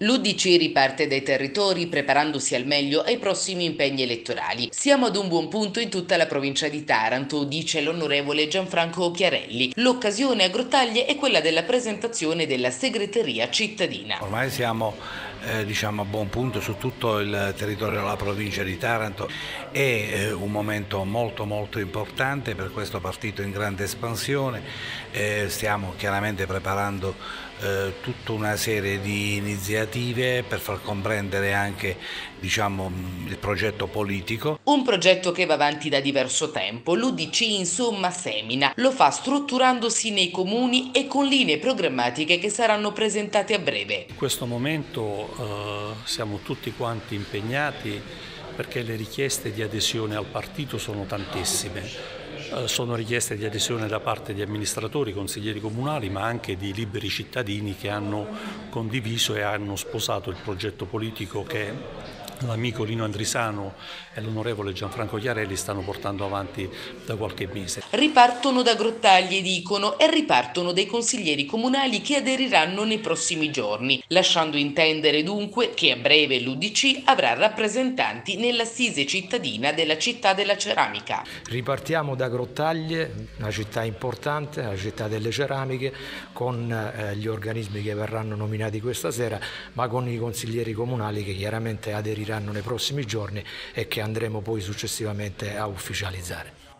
L'Udc riparte dai territori preparandosi al meglio ai prossimi impegni elettorali. Siamo ad un buon punto in tutta la provincia di Taranto, dice l'onorevole Gianfranco Chiarelli. L'occasione a Grottaglie è quella della presentazione della segreteria cittadina. Ormai siamo eh, diciamo, a buon punto su tutto il territorio della provincia di Taranto. È eh, un momento molto molto importante per questo partito in grande espansione. Eh, stiamo chiaramente preparando eh, tutta una serie di iniziative per far comprendere anche diciamo, il progetto politico. Un progetto che va avanti da diverso tempo. L'UDC insomma semina, lo fa strutturandosi nei comuni e con linee programmatiche che saranno presentate a breve. In questo momento eh, siamo tutti quanti impegnati perché le richieste di adesione al partito sono tantissime. Eh, sono richieste di adesione da parte di amministratori, consiglieri comunali, ma anche di liberi cittadini che hanno condiviso e hanno sposato il progetto politico che l'amico Lino Andrisano e l'onorevole Gianfranco Chiarelli stanno portando avanti da qualche mese. Ripartono da Grottaglie, dicono, e ripartono dai consiglieri comunali che aderiranno nei prossimi giorni, lasciando intendere dunque che a breve l'Udc avrà rappresentanti nell'assise cittadina della città della ceramica. Ripartiamo da Grottaglie, una città importante, la città delle ceramiche, con eh, gli organismi che verranno nominati questa sera, ma con i consiglieri comunali che chiaramente aderiranno nei prossimi giorni e che andremo poi successivamente a ufficializzare.